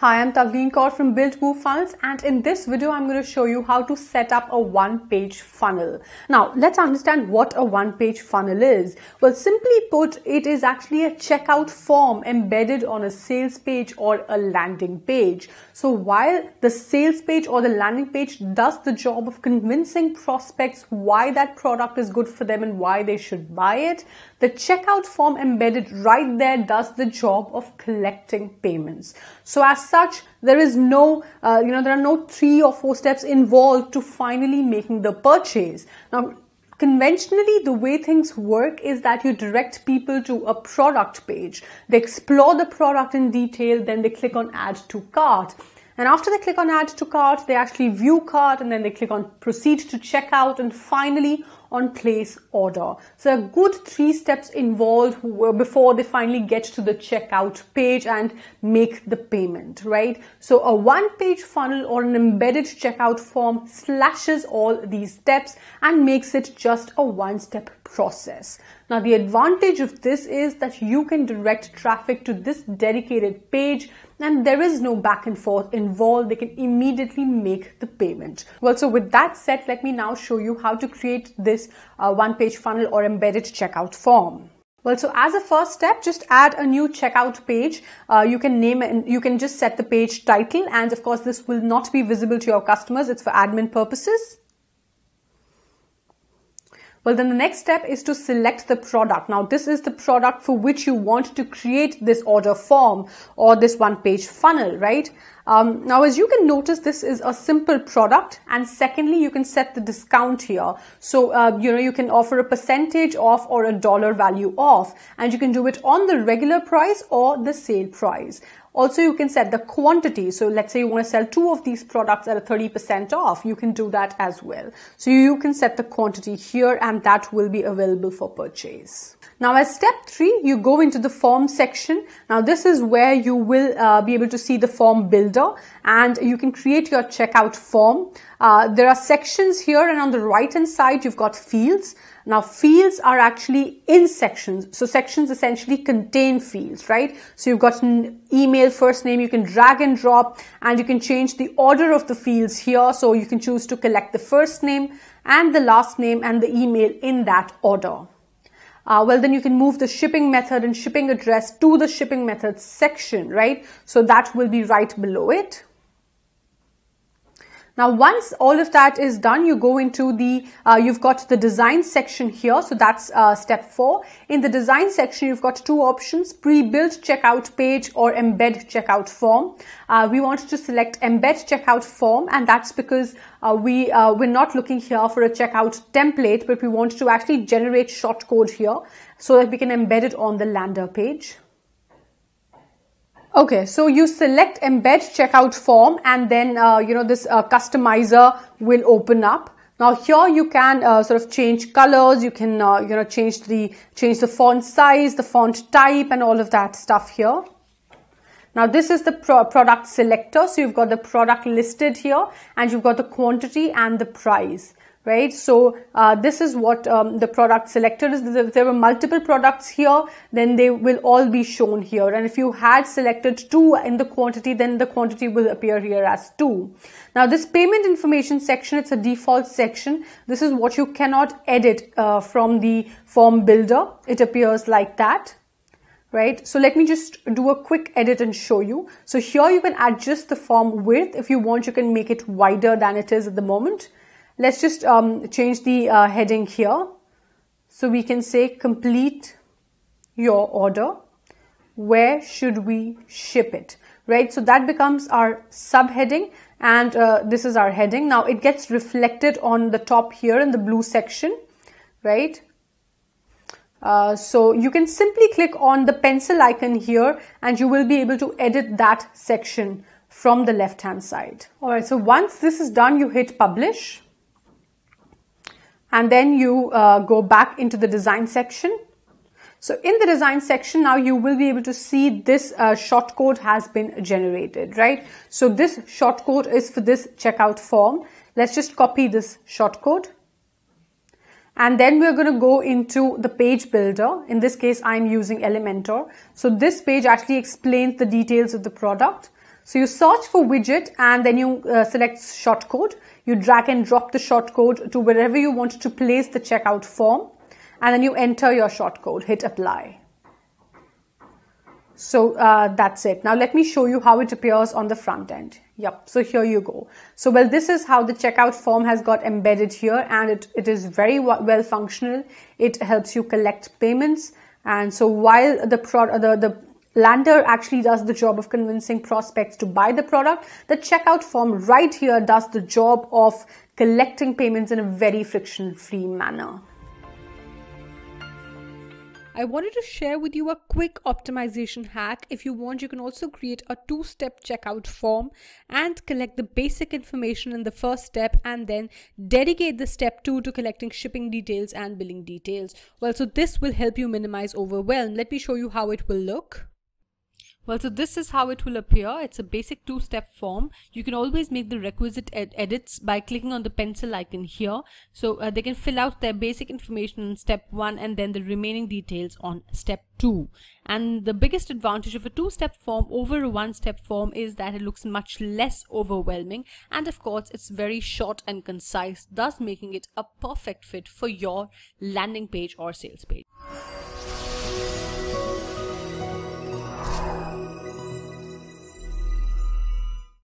Hi, I'm Tavleen Kaur from BuildWooFunnels and in this video I'm going to show you how to set up a one-page funnel. Now let's understand what a one-page funnel is. Well simply put it is actually a checkout form embedded on a sales page or a landing page. So while the sales page or the landing page does the job of convincing prospects why that product is good for them and why they should buy it, the checkout form embedded right there does the job of collecting payments. So as such, there is no, uh, you know, there are no three or four steps involved to finally making the purchase. Now, Conventionally, the way things work is that you direct people to a product page. They explore the product in detail, then they click on add to cart. And after they click on add to cart, they actually view cart and then they click on proceed to checkout and finally on place order. So a good three steps involved before they finally get to the checkout page and make the payment, right? So a one page funnel or an embedded checkout form slashes all these steps and makes it just a one step process. Now the advantage of this is that you can direct traffic to this dedicated page and there is no back and forth involved. They can immediately make the payment. Well, so with that said, let me now show you how to create this uh, one page funnel or embedded checkout form. Well, so as a first step, just add a new checkout page. Uh, you can name it, you can just set the page title. And of course, this will not be visible to your customers. It's for admin purposes. Well, then the next step is to select the product. Now, this is the product for which you want to create this order form or this one page funnel, right? Um, now, as you can notice, this is a simple product. And secondly, you can set the discount here. So, uh, you know, you can offer a percentage off or a dollar value off. And you can do it on the regular price or the sale price. Also, you can set the quantity. So let's say you want to sell two of these products at a 30% off. You can do that as well. So you can set the quantity here and that will be available for purchase. Now as step three, you go into the form section. Now this is where you will uh, be able to see the form builder and you can create your checkout form. Uh, there are sections here and on the right hand side, you've got fields. Now fields are actually in sections. So sections essentially contain fields, right? So you've got an email, first name, you can drag and drop and you can change the order of the fields here. So you can choose to collect the first name and the last name and the email in that order. Uh, well, then you can move the shipping method and shipping address to the shipping method section, right? So that will be right below it. Now, once all of that is done, you go into the, uh, you've got the design section here. So that's uh, step four. In the design section, you've got two options, pre-built checkout page or embed checkout form. Uh, we want to select embed checkout form and that's because uh, we, uh, we're not looking here for a checkout template, but we want to actually generate short code here so that we can embed it on the lander page. Okay, so you select embed checkout form and then, uh, you know, this uh, customizer will open up. Now here you can uh, sort of change colors, you can, uh, you know, change the, change the font size, the font type and all of that stuff here. Now this is the pro product selector. So you've got the product listed here and you've got the quantity and the price right? So uh, this is what um, the product selector is. If there were multiple products here, then they will all be shown here. And if you had selected two in the quantity, then the quantity will appear here as two. Now this payment information section, it's a default section. This is what you cannot edit uh, from the form builder. It appears like that right? So let me just do a quick edit and show you. So here you can adjust the form width. If you want, you can make it wider than it is at the moment. Let's just um, change the uh, heading here. So we can say complete your order. Where should we ship it? Right. So that becomes our subheading and uh, this is our heading. Now it gets reflected on the top here in the blue section, right? Uh, so you can simply click on the pencil icon here and you will be able to edit that section from the left hand side. Alright, so once this is done, you hit publish and then you uh, go back into the design section. So in the design section now you will be able to see this uh, shortcode has been generated, right? So this shortcode is for this checkout form. Let's just copy this shortcode. And then we're going to go into the page builder. In this case, I'm using Elementor. So this page actually explains the details of the product. So you search for widget and then you uh, select short code. You drag and drop the short code to wherever you want to place the checkout form and then you enter your short code, hit apply. So uh, that's it. Now let me show you how it appears on the front end. Yep. So here you go. So well, this is how the checkout form has got embedded here and it, it is very well functional. It helps you collect payments. And so while the pro the, the Lander actually does the job of convincing prospects to buy the product. The checkout form right here does the job of collecting payments in a very friction free manner. I wanted to share with you a quick optimization hack. If you want, you can also create a two step checkout form and collect the basic information in the first step and then dedicate the step two to collecting shipping details and billing details. Well, so this will help you minimize overwhelm. Let me show you how it will look. Well, so this is how it will appear. It's a basic two-step form. You can always make the requisite ed edits by clicking on the pencil icon here. So uh, they can fill out their basic information in step one and then the remaining details on step two. And the biggest advantage of a two-step form over a one-step form is that it looks much less overwhelming. And of course, it's very short and concise, thus making it a perfect fit for your landing page or sales page.